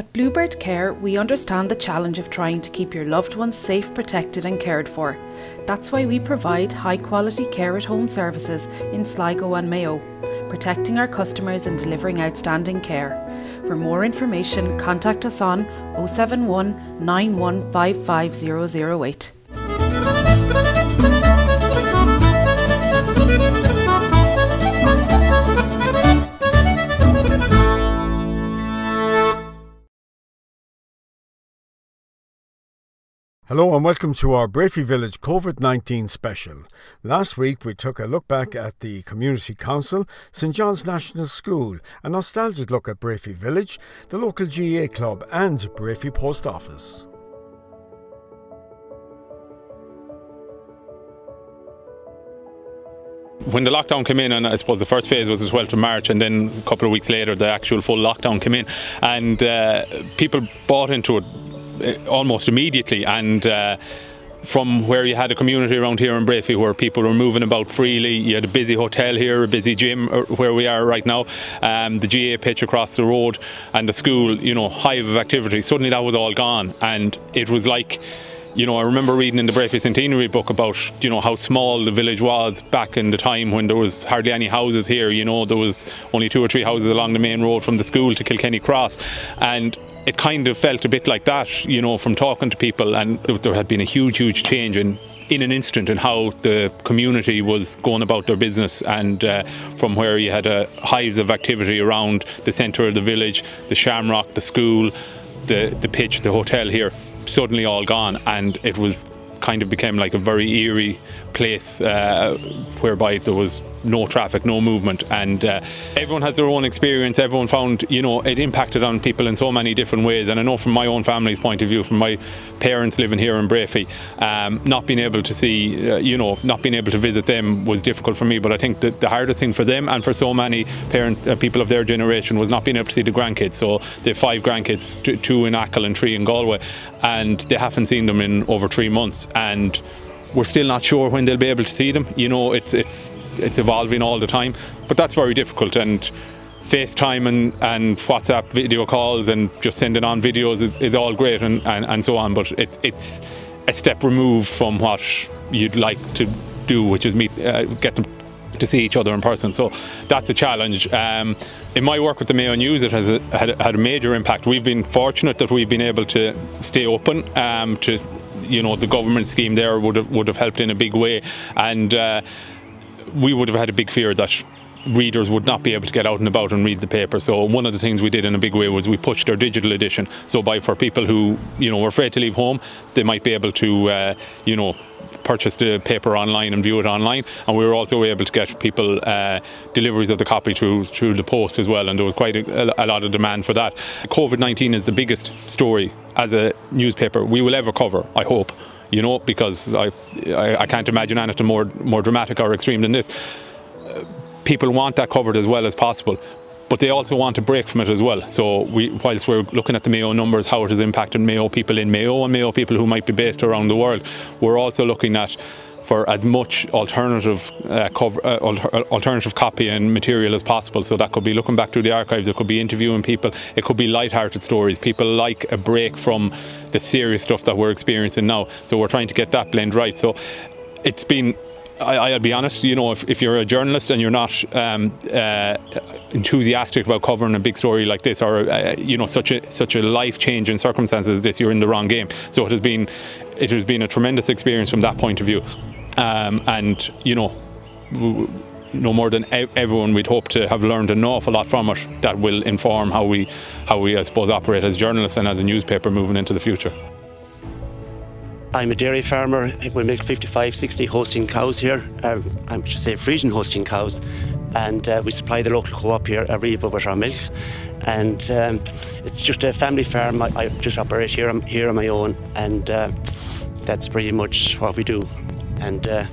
At Bluebird Care, we understand the challenge of trying to keep your loved ones safe, protected, and cared for. That's why we provide high quality care at home services in Sligo and Mayo, protecting our customers and delivering outstanding care. For more information, contact us on 071 9155008. Hello and welcome to our Breaffy Village COVID 19 special. Last week we took a look back at the Community Council, St John's National School, a nostalgic look at Breaffy Village, the local GAA club, and Breaffy Post Office. when the lockdown came in, and I suppose the first phase was the 12th of March, and then a couple of weeks later, the actual full lockdown came in, and uh, people bought into it almost immediately. And uh, from where you had a community around here in Breaffy where people were moving about freely, you had a busy hotel here, a busy gym uh, where we are right now, um, the GAA pitch across the road, and the school, you know, hive of activity. Suddenly that was all gone, and it was like you know, I remember reading in the Breaffy Centenary book about, you know, how small the village was back in the time when there was hardly any houses here, you know, there was only two or three houses along the main road from the school to Kilkenny Cross. And it kind of felt a bit like that, you know, from talking to people. And there had been a huge, huge change in in an instant in how the community was going about their business. And uh, from where you had uh, hives of activity around the centre of the village, the shamrock, the school, the, the pitch, the hotel here suddenly all gone, and it was kind of became like a very eerie place uh, whereby there was no traffic, no movement, and uh, everyone has their own experience. Everyone found, you know, it impacted on people in so many different ways. And I know from my own family's point of view, from my parents living here in Breaffy, um, not being able to see, uh, you know, not being able to visit them was difficult for me. But I think that the hardest thing for them and for so many parent uh, people of their generation was not being able to see the grandkids. So they have five grandkids, two in Achill and three in Galway, and they haven't seen them in over three months. And we're still not sure when they'll be able to see them. You know, it's it's it's evolving all the time, but that's very difficult. And FaceTime and, and WhatsApp video calls and just sending on videos is, is all great and, and, and so on. But it, it's a step removed from what you'd like to do, which is meet, uh, get them to see each other in person. So that's a challenge. Um, in my work with the Mayo News, it has a, had, had, a major impact. We've been fortunate that we've been able to stay open um, to you know the government scheme there would have would have helped in a big way, and uh, we would have had a big fear that readers would not be able to get out and about and read the paper. So one of the things we did in a big way was we pushed our digital edition. So by for people who you know were afraid to leave home, they might be able to uh, you know purchase the paper online and view it online. And we were also able to get people uh, deliveries of the copy through through the post as well. And there was quite a, a lot of demand for that. COVID 19 is the biggest story as a newspaper we will ever cover, I hope. You know, because I, I, I can't imagine anything more more dramatic or extreme than this. people want that covered as well as possible but they also want to break from it as well. So we, whilst we're looking at the Mayo numbers, how it has impacted Mayo people in Mayo and Mayo people who might be based around the world, we're also looking at for as much alternative uh, cover, uh, alternative copy and material as possible. So that could be looking back through the archives, it could be interviewing people, it could be light-hearted stories. People like a break from the serious stuff that we're experiencing now. So we're trying to get that blend right. So it's been I, will be honest, you know, if, if, you're a journalist and you're not um, uh, enthusiastic about covering a big story like this, or uh, you know, such a such a life change in circumstances as this, you're in the wrong game. So it has been, it has been a tremendous experience from that point of view, um, and you know. No more than everyone, we'd hope to have learned an awful lot from it that will inform how we, how we, I suppose, operate as journalists and as a newspaper moving into the future. I'm a dairy farmer. We milk 55, 60 Holstein cows here. Uh, I should say Friesian Holstein cows. And uh, we supply the local co-op here, Aurivo, with our milk. And um, it's just a family farm. I, I, just operate here, here on my own. And uh, that's pretty much what we do. And uh,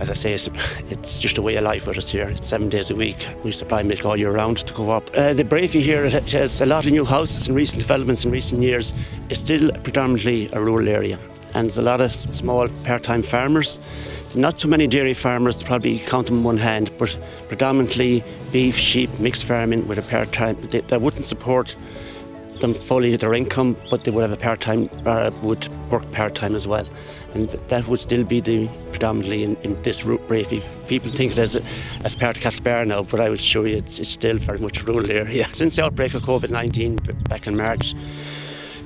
as I say, it's, it's, just a way of life with us here. It's seven days a week. We supply milk all year round to co-op. Uh, the Breaffy here has a lot of new houses and recent developments in recent years. It's still predominantly a rural area and there's a lot of small part-time farmers. Not too many dairy farmers, probably count them on one hand, but predominantly beef, sheep, mixed farming with a part-time They wouldn't support them fully with their income, but they would have a part time, uh, would work part time as well. And that would still be the predominantly in, in this route Breaffy. People think it as, a, as part of Castlebar now, but I would show you it's, it's still very much a rural area. Since the outbreak of COVID 19 back in March,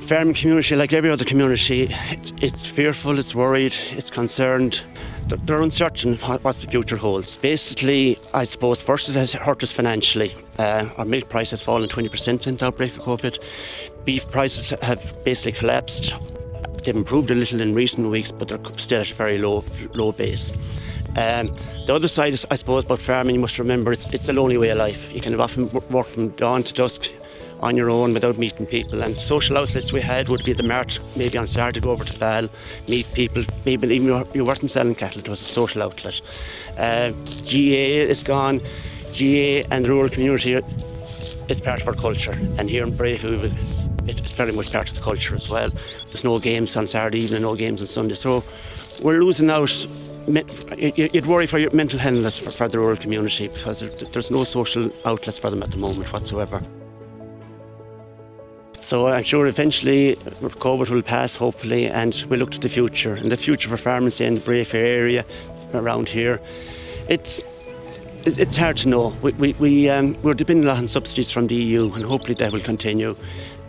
farming community, like every other community, it's, it's fearful, it's worried, it's concerned. They're, they're uncertain what what the future holds. Basically, I suppose first it has hurt us financially. Uh, our milk price has fallen 20% since the outbreak of COVID. Beef prices have basically collapsed. They've improved a little in recent weeks, but they're still at a very low, low base. Um, the other side, is, I suppose, about farming, you must remember it's, it's a lonely way of life. You can often work from dawn to dusk on your own without meeting people. And social outlets we had would be the mart, maybe on Saturday, go over to Balla, meet people. Maybe even you, weren't selling cattle, it was a social outlet. Uh, GAA is gone. GAA and the rural community is part of our culture. And here in Breaffy, it's very much part of the culture as well. There's no games on Saturday evening, no games on Sunday. So we're losing out you'd worry for your mental health for the rural community because there's no social outlets for them at the moment whatsoever. So I'm sure eventually COVID will pass, hopefully, and we look to the future. And the future for farmers in the Breaffy area around here, it's it's hard to know. We, we, we, um, we're depending a lot on subsidies from the EU, and hopefully that will continue.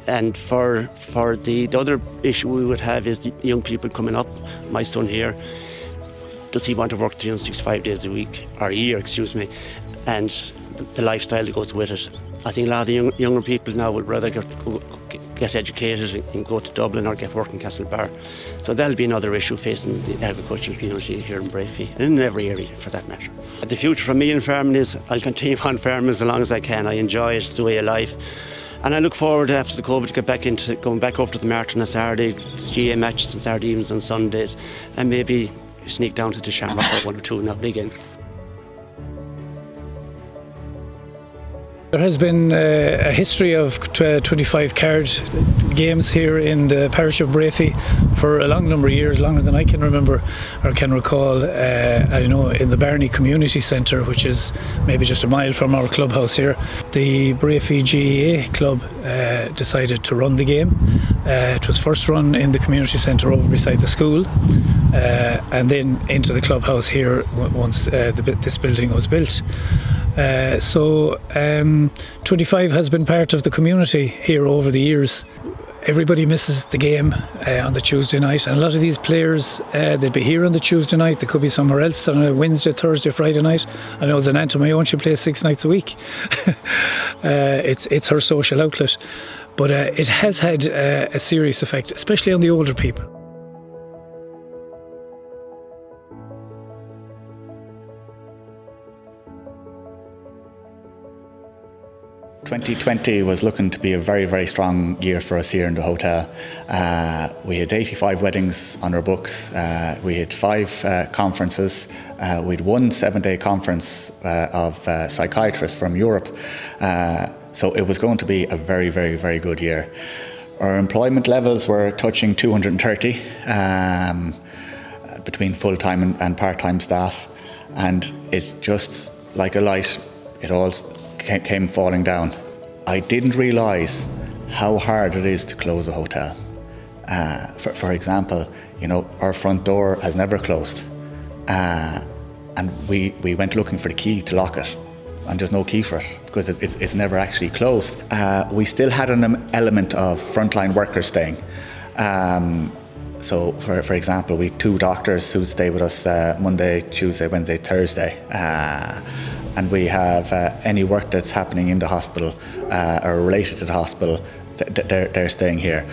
And for for the, the other issue we would have is the young people coming up. My son here, does he want to work 365 days a week, or a year, excuse me, and the lifestyle that goes with it. I think a lot of the young, younger people now would rather get, get educated and go to Dublin or get work in Castlebar. So that'll be another issue facing the agricultural community here in Breaffy and in every area for that matter. The future for me in farming is I'll continue on farming as long as I can. I enjoy it, it's the way of life. And I look forward after the COVID to get back into going back over to the Martin on Saturday, GAA matches on Saturday evenings and Sundays, and maybe sneak down to the Shamrock for one or two now again. There has been uh, a history of 25 card games here in the parish of Breaffy for a long number of years, longer than I can remember or can recall. Uh, I know in the Barney Community Centre, which is maybe just a mile from our clubhouse here, the Breaffy GAA club uh, decided to run the game. Uh, it was first run in the community centre over beside the school, uh, and then into the clubhouse here once uh, the, this building was built. Uh, so um, 25 has been part of the community here over the years. Everybody misses the game uh, on the Tuesday night, and a lot of these players uh, they'd be here on the Tuesday night. They could be somewhere else on a Wednesday, Thursday, Friday night. I know Zananta Mayon she plays six nights a week. Uh, it's it's her social outlet, but it has had a serious effect, especially on the older people. 2020 was looking to be a very, very strong year for us here in the hotel. Uh, we had 85 weddings on our books. Uh, we had five uh, conferences. Uh, we had one seven-day conference uh, of uh, psychiatrists from Europe. so it was going to be a very, very, very good year. Our employment levels were touching 230 um, between full-time and, and part-time staff, and it just like a light, it all came falling down. I didn't realise how hard it is to close a hotel. Uh, for, for, example, you know, our front door has never closed. Uh, and we, we went looking for the key to lock it, and there's no key for it because it, it's, it's never actually closed. Uh, we still had an element of frontline workers staying. Um, so, for, for example, we have two doctors who stay with us uh, Monday, Tuesday, Wednesday, Thursday. Uh, and we have uh, any work that's happening in the hospital uh, or related to the hospital, th- they're, they're staying here.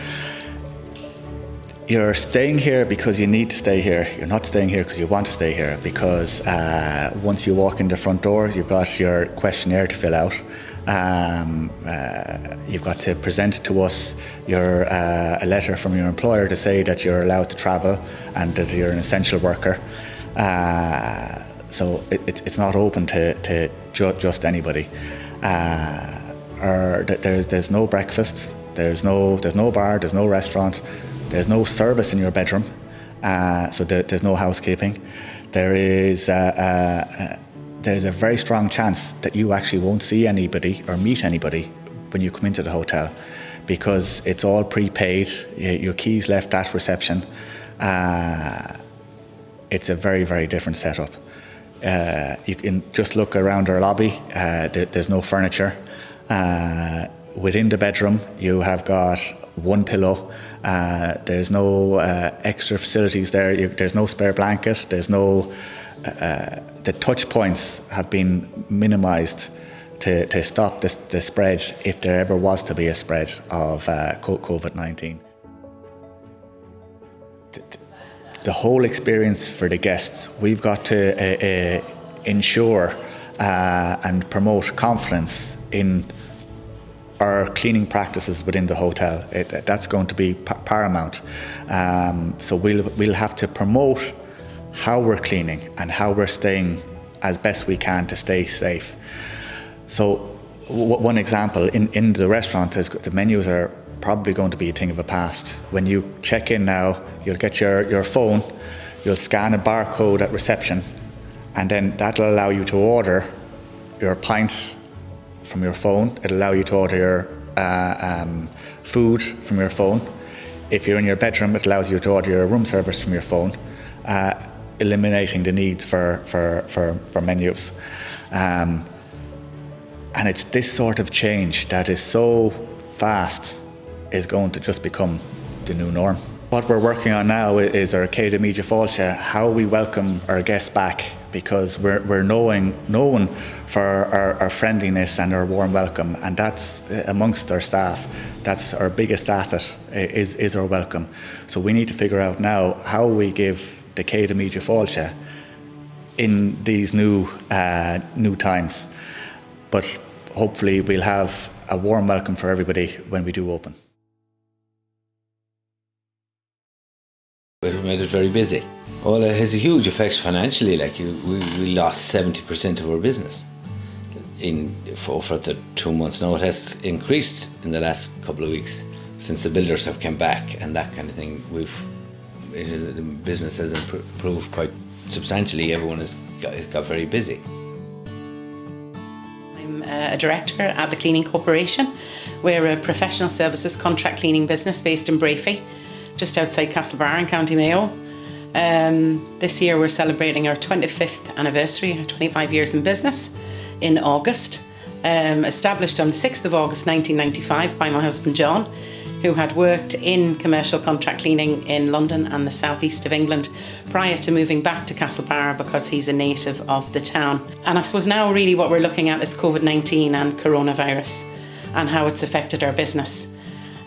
You're staying here because you need to stay here. You're not staying here because you want to stay here. Because uh, once you walk in the front door, you've got your questionnaire to fill out. Um, uh, you've got to present to us your uh, a letter from your employer to say that you're allowed to travel and that you're an essential worker. Uh, so it, it's, not open to, to ju- just anybody. Uh, or there's, there's no breakfast, there's no, there's no bar, there's no restaurant, there's no service in your bedroom, uh, so there, there's no housekeeping. There is uh, there's a very strong chance that you actually won't see anybody or meet anybody when you come into the hotel because it's all prepaid, your keys left at reception. Uh, it's a very, very different setup. Uh, you can just look around our lobby, uh, there, there's no furniture. Uh, within the bedroom, you have got one pillow. Uh, there's no uh, extra facilities there. You, there's no spare blanket. There's no. The touch points have been minimised to, to stop this, the spread if there ever was to be a spread of uh, COVID 19. The whole experience for the guests, we've got to uh, uh, ensure and promote confidence in our cleaning practices within the hotel. It, that's going to be paramount. Um, so we'll, we'll have to promote how we're cleaning and how we're staying as best we can to stay safe. So one example, in, in the restaurant, is the menus are probably going to be a thing of the past. When you check in now, you'll get your, your phone, you'll scan a barcode at reception, and then that'll allow you to order your pint from your phone. It'll allow you to order your uh, um, food from your phone. If you're in your bedroom, it allows you to order your room service from your phone, uh, eliminating the need for, for, for, for menus. Um, and it's this sort of change that is so fast is going to just become the new norm. What we're working on now is our Céad Míle Fáilte, how we welcome our guests back because we're, we're knowing, known for our, our friendliness and our warm welcome and that's uh, amongst our staff, that's our biggest asset is, is our welcome. So we need to figure out now how we give the Céad Míle Fáilte in these new, uh, new times. But hopefully we'll have a warm welcome for everybody when we do open. It made it very busy. Well, it has a huge effect financially. Like we, we lost seventy percent of our business in for, for the two months. Now it has increased in the last couple of weeks since the builders have come back and that kind of thing. We've is, the business has improved quite substantially. Everyone has got, has got very busy. I'm a director at the Cleaning Corporation. We're a professional services contract cleaning business based in Breaffy just outside Castlebar in County Mayo. Um, this year we're celebrating our 25th anniversary, our 25 years in business in August. Um, established on the 6th of August 1995 by my husband John, who had worked in commercial contract cleaning in London and the southeast of England prior to moving back to Castlebar because he's a native of the town. And I suppose now, really, what we're looking at is COVID 19 and coronavirus and how it's affected our business.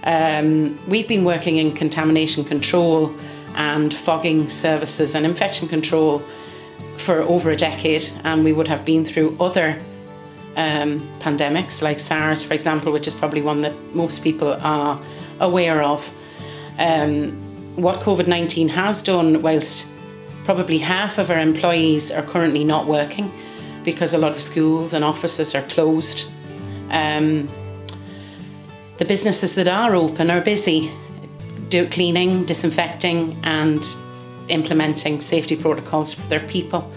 Um, we've been working in contamination control and fogging services and infection control for over a decade, and we would have been through other um, pandemics like SARS, for example, which is probably one that most people are aware of. Um, what COVID 19 has done, whilst probably half of our employees are currently not working because a lot of schools and offices are closed. Um, the businesses that are open are busy do cleaning, disinfecting, and implementing safety protocols for their people.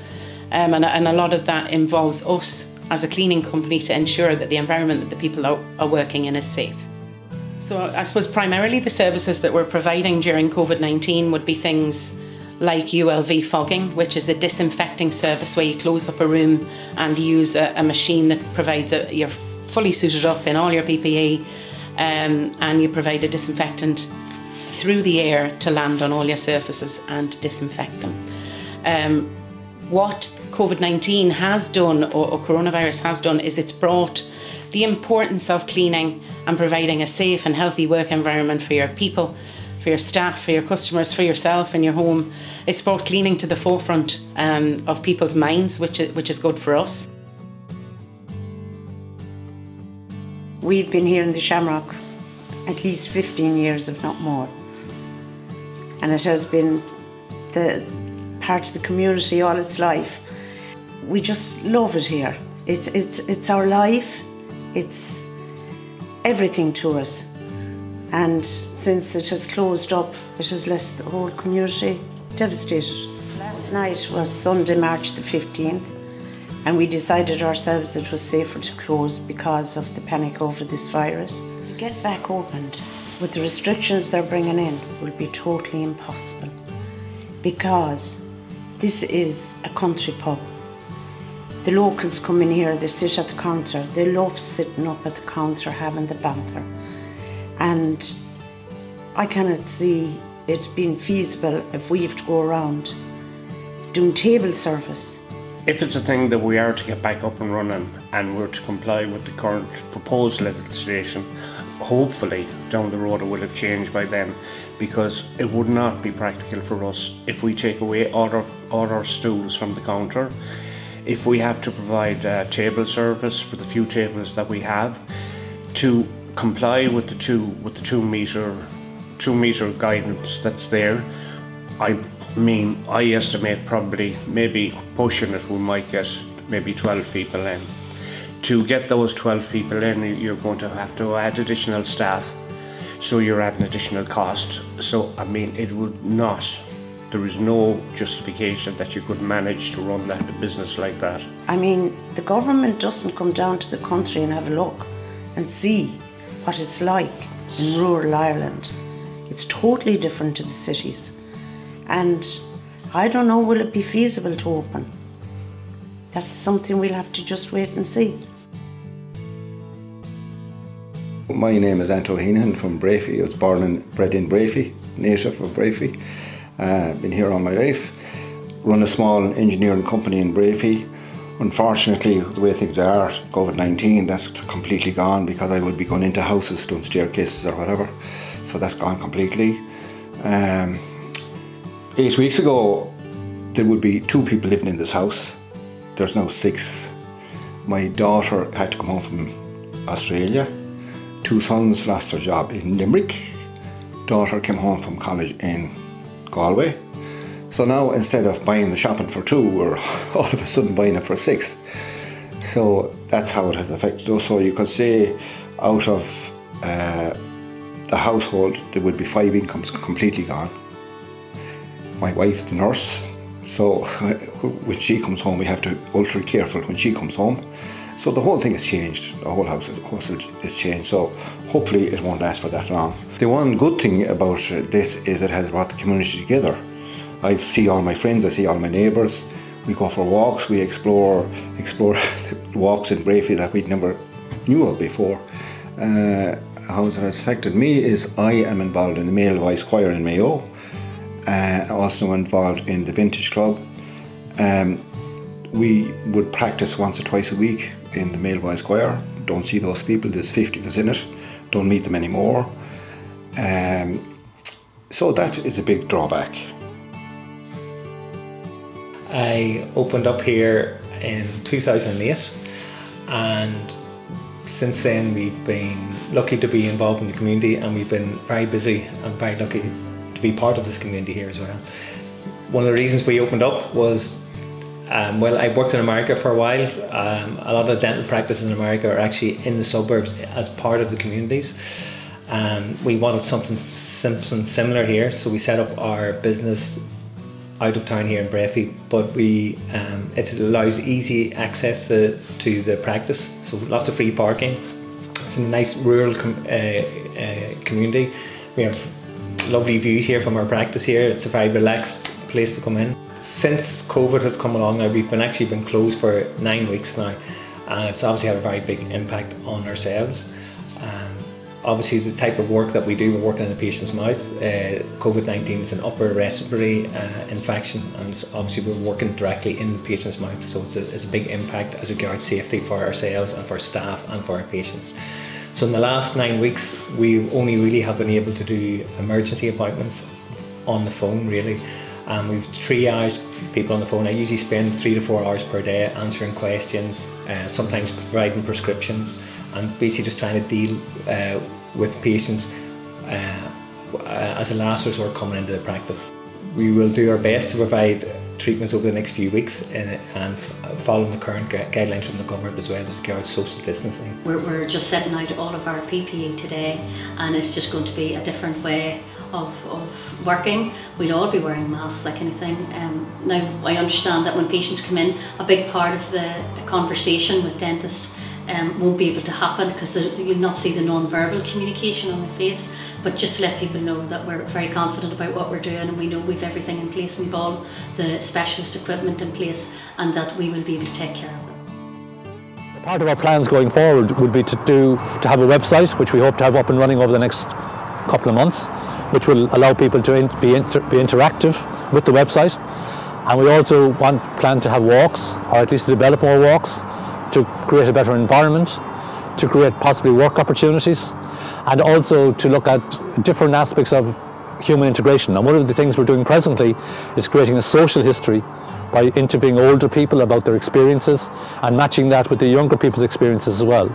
Um, and, and, a lot of that involves us as a cleaning company to ensure that the environment that the people are, are working in is safe. So I suppose primarily the services that we're providing during COVID-19 would be things like ULV fogging, which is a disinfecting service where you close up a room and use a, a machine that provides a, you're fully suited up in all your PPE um, and you provide a disinfectant through the air to land on all your surfaces and disinfect them. Um, what COVID 19 has done, or, or coronavirus has done, is it's brought the importance of cleaning and providing a safe and healthy work environment for your people, for your staff, for your customers, for yourself and your home. It's brought cleaning to the forefront um, of people's minds, which is, which is good for us. We've been here in the Shamrock at least 15 years, if not more. And it has been the part of the community all its life. We just love it here. It's, it's, it's our life, it's everything to us. And since it has closed up, it has left the whole community devastated. Last night was Sunday, March the 15th, And we decided ourselves it was safer to close because of the panic over this virus. To get back opened with the restrictions they're bringing in will be totally impossible because this is a country pub. The locals come in here, they sit at the counter, they love sitting up at the counter having the banter. And I cannot see it being feasible if we have to go around doing table service. If it's a thing that we are to get back up and running and we're to comply with the current proposed legislation, hopefully down the road it will have changed by then because it would not be practical for us if we take away all our, all our stools from the counter. If we have to provide uh, table service for the few tables that we have to comply with the two with the two meter two meter guidance that's there, I mean I estimate probably maybe pushing it we might get maybe 12 people in. To get those 12 people in you're going to have to add additional staff so you're at an additional cost. So I mean it would not there is no justification that you could manage to run that business like that. I mean, the government doesn't come down to the country and have a look and see what it's like in rural Ireland. It's totally different to the cities. And I don't know, will it be feasible to open? That's something we'll have to just wait and see. My name is Anto Heenan from Breaffy. I was born and bred in Breaffy, native of Breaffy. Uh, been here all my life. Run a small engineering company in Breaffy. Unfortunately, the way things are, COVID 19, that's completely gone because I would be going into houses doing staircases or whatever. So that's gone completely. Um, eight weeks ago, there would be two people living in this house. There's now six. My daughter had to come home from Australia. Two sons lost their job in Limerick. Daughter came home from college in Galway. So now instead of buying the shopping for two, we're all of a sudden buying it for six. So that's how it has affected us. So you could say out of uh, the household, there would be five incomes completely gone. My wife is a nurse, so when she comes home, we have to ultra careful when she comes home. So the whole thing has changed. The whole house has changed. So hopefully it won't last for that long. The one good thing about this is it has brought the community together. I see all my friends, I see all my neighbours. We go for walks, we explore explore walks in Breaffy that we never knew of before. Uh, how it has affected me is I am involved in the male voice choir in Mayo, uh, also involved in the vintage club. Um, we would practice once or twice a week in the voice choir. Don't see those people, there's 50 of us in it, don't meet them anymore. Um, so that is a big drawback. I opened up here in 2008 and since then we've been lucky to be involved in the community and we've been very busy and very lucky to be part of this community here as well. One of the reasons we opened up was um, well, I worked in America for a while. Um, a lot of dental practices in America are actually in the suburbs as part of the communities. Um, we wanted something, something similar here, so we set up our business out of town here in Breaffy, but we um, it allows easy access to, to the practice, so lots of free parking. It's a nice rural com uh, uh, community. We have lovely views here from our practice here. It's a very relaxed place to come in. Since COVID has come along now, we've been actually been closed for nine weeks now, and it's obviously had a very big impact on ourselves. Um, obviously, the type of work that we do, we're working in the patient's mouth. Uh, COVID-19 is an upper respiratory uh, infection, and obviously we're working directly in the patient's mouth, so it's a, it's a big impact as regards safety for ourselves and for staff and for our patients. So in the last nine weeks, we only really have been able to do emergency appointments on the phone, really. And we've triaged people on the phone. I usually spend three to four hours per day answering questions, uh, sometimes providing prescriptions, and basically just trying to deal uh, with patients uh, as a last resort coming into the practice. We will do our best to provide treatments over the next few weeks and, and following the current guidelines from the government as well as regards social distancing. We're, we're just setting out all of our PPE today and it's just going to be a different way of, of working, we'll all be wearing masks like anything. Um, now, I understand that when patients come in, a big part of the conversation with dentists um, won't be able to happen because you'll not see the non-verbal communication on the face. But just to let people know that we're very confident about what we're doing and we know we've everything in place, we've all the specialist equipment in place and that we will be able to take care of them. Part of our plans going forward would be to do to have a website which we hope to have up and running over the next couple of months which will allow people to in, be, inter, be interactive with the website and we also want plan to have walks or at least to develop more walks to create a better environment, to create possibly work opportunities, and also to look at different aspects of human integration. And one of the things we're doing presently is creating a social history by interviewing older people about their experiences and matching that with the younger people's experiences as well.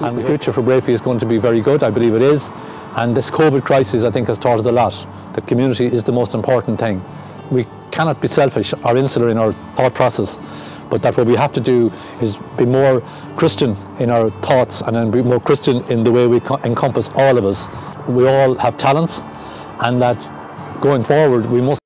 And the future for Breaffy is going to be very good, I believe it is. And this COVID crisis, I think, has taught us a lot. The community is the most important thing. We cannot be selfish or insular in our thought process but that what we have to do is be more Christian in our thoughts and then be more Christian in the way we encompass all of us. We all have talents and that going forward we must